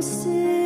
still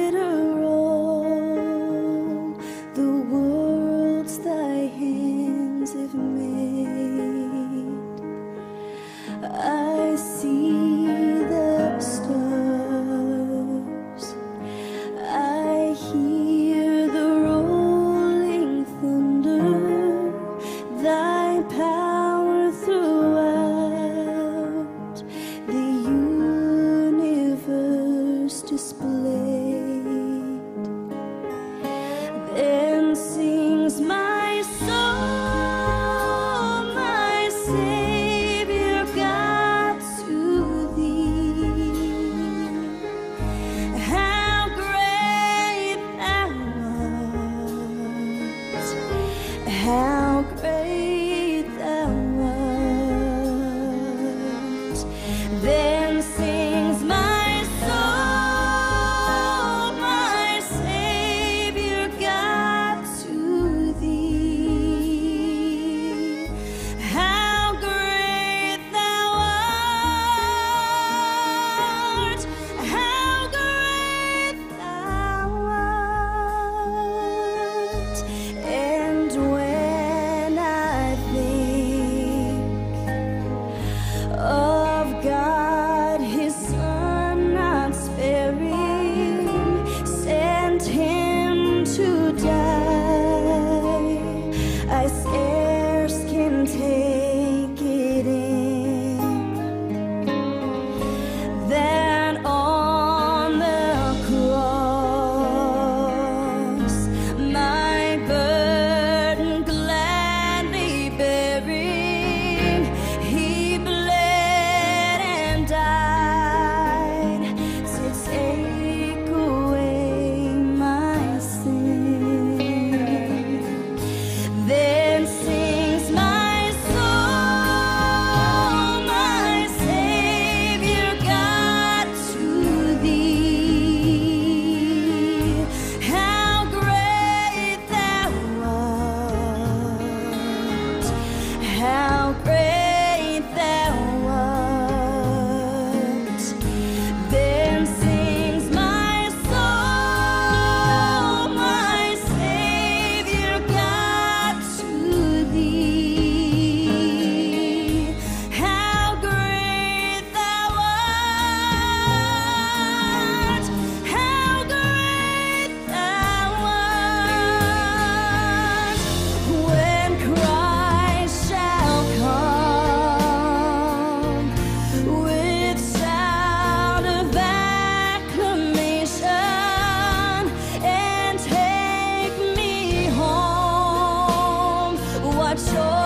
take much sure.